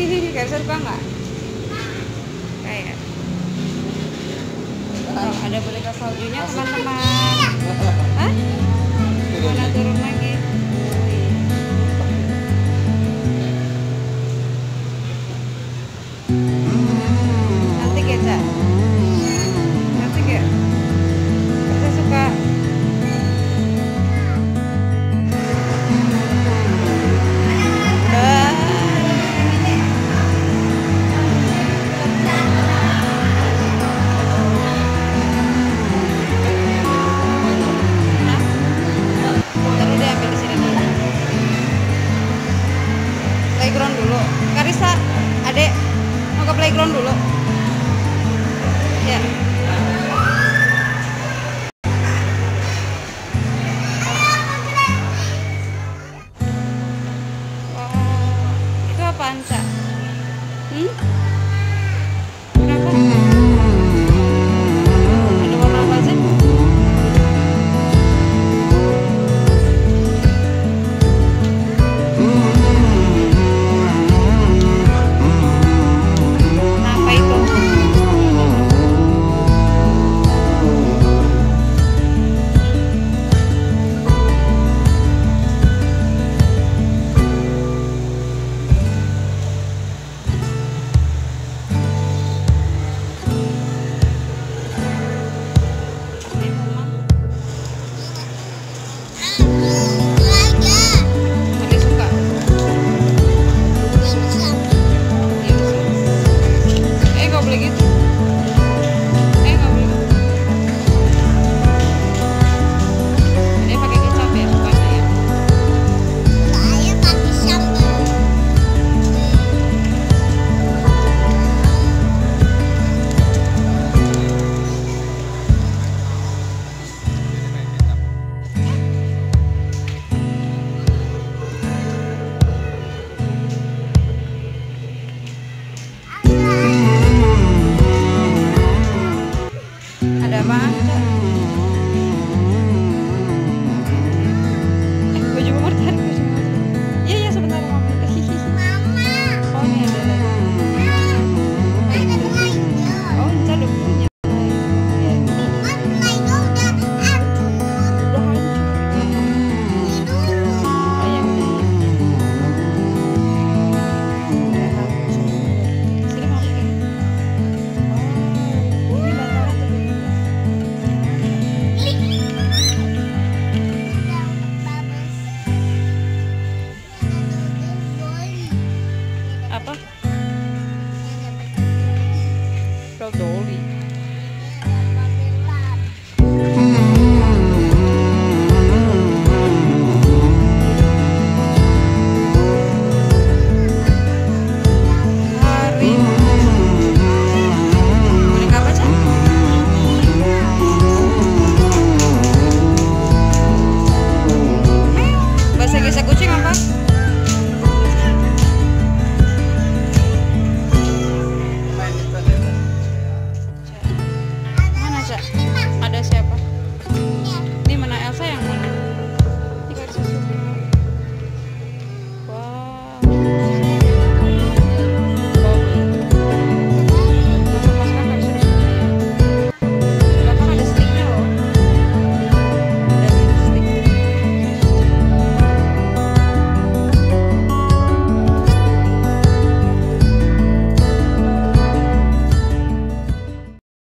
Karisa suka nggak? Kayak. Oh, ada boneka saljunya teman-teman. Hah? Playground dulu. Ya. Oh, itu apaan, Cak? Hmm? 走你